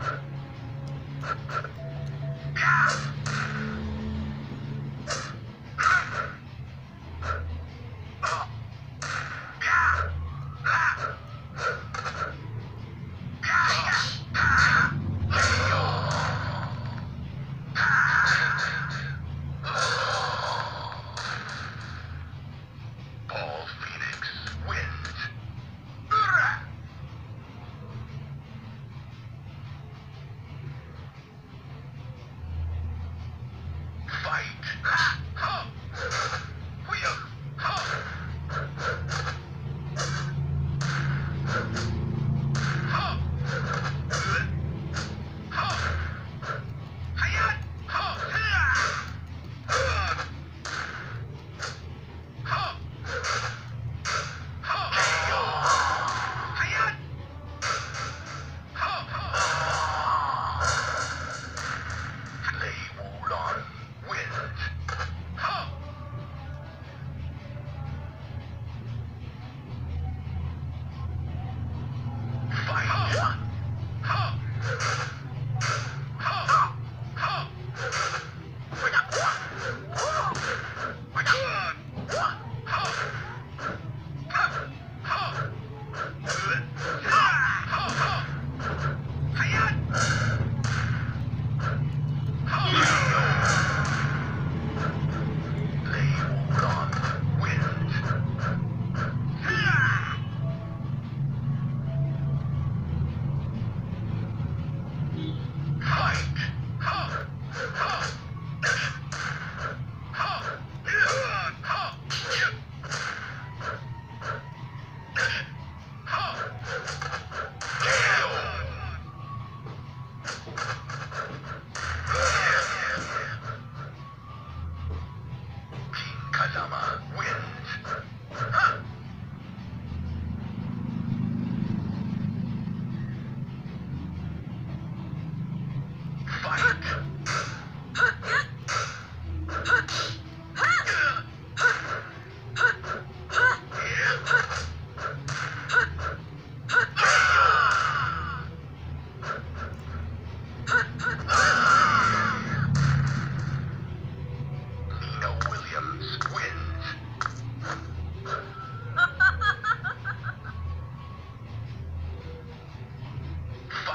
フフフ。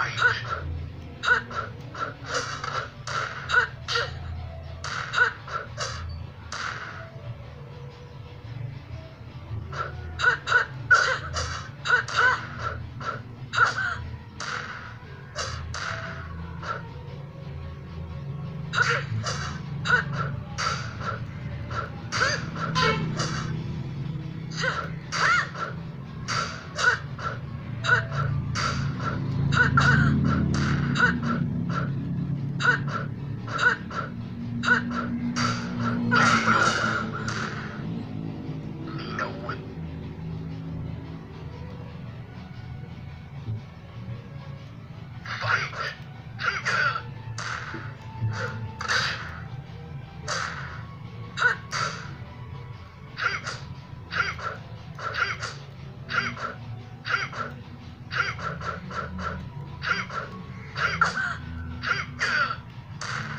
Oh,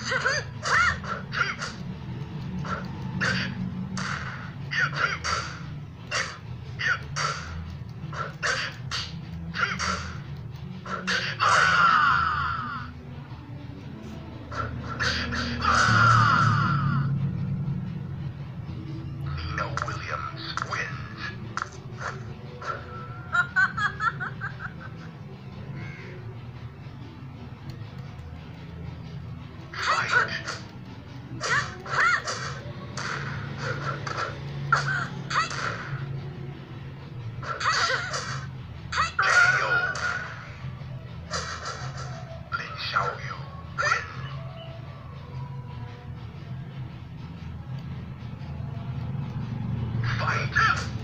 哈哈哈。Come on.